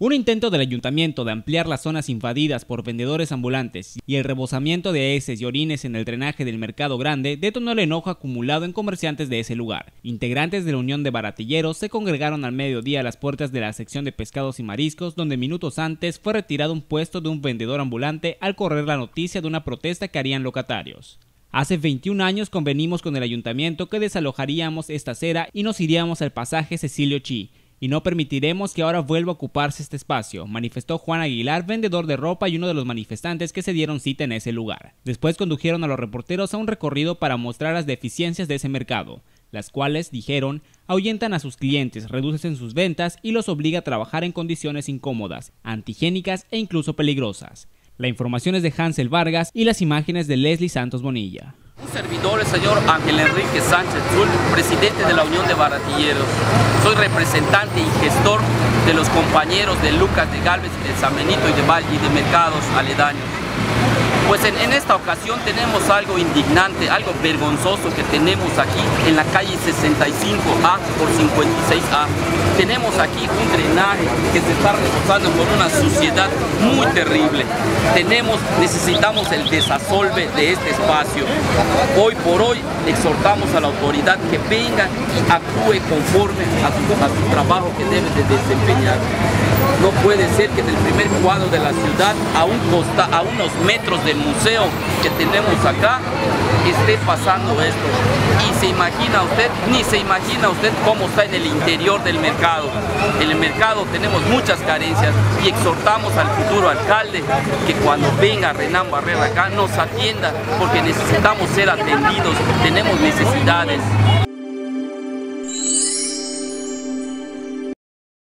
Un intento del ayuntamiento de ampliar las zonas invadidas por vendedores ambulantes y el rebosamiento de heces y orines en el drenaje del mercado grande detonó el enojo acumulado en comerciantes de ese lugar. Integrantes de la Unión de Baratilleros se congregaron al mediodía a las puertas de la sección de pescados y mariscos donde minutos antes fue retirado un puesto de un vendedor ambulante al correr la noticia de una protesta que harían locatarios. Hace 21 años convenimos con el ayuntamiento que desalojaríamos esta acera y nos iríamos al pasaje Cecilio Chi, y no permitiremos que ahora vuelva a ocuparse este espacio, manifestó Juan Aguilar, vendedor de ropa y uno de los manifestantes que se dieron cita en ese lugar. Después condujeron a los reporteros a un recorrido para mostrar las deficiencias de ese mercado, las cuales, dijeron, ahuyentan a sus clientes, reducen sus ventas y los obliga a trabajar en condiciones incómodas, antigénicas e incluso peligrosas. La información es de Hansel Vargas y las imágenes de Leslie Santos Bonilla. Un servidor, el señor Ángel Enrique Sánchez presidente de la Unión de Baratilleros. Soy representante y gestor de los compañeros de Lucas de Galvez, de San Benito y de Valle y de mercados aledaños. Pues en, esta ocasión tenemos algo indignante, algo vergonzoso que tenemos aquí en la calle 65A por 56A. Tenemos aquí un drenaje que se está rebosando con una suciedad muy terrible. Tenemos, necesitamos el desasolve de este espacio. Hoy por hoy exhortamos a la autoridad que venga y actúe conforme a su, trabajo que debe de desempeñar. No puede ser que en el primer cuadro de la ciudad, a unos metros del museo que tenemos acá, esté pasando esto. Y se imagina usted, ni se imagina usted cómo está en el interior del mercado. En el mercado tenemos muchas carencias y exhortamos al futuro alcalde que cuando venga Renan Barrera acá nos atienda porque necesitamos ser atendidos, tenemos necesidades.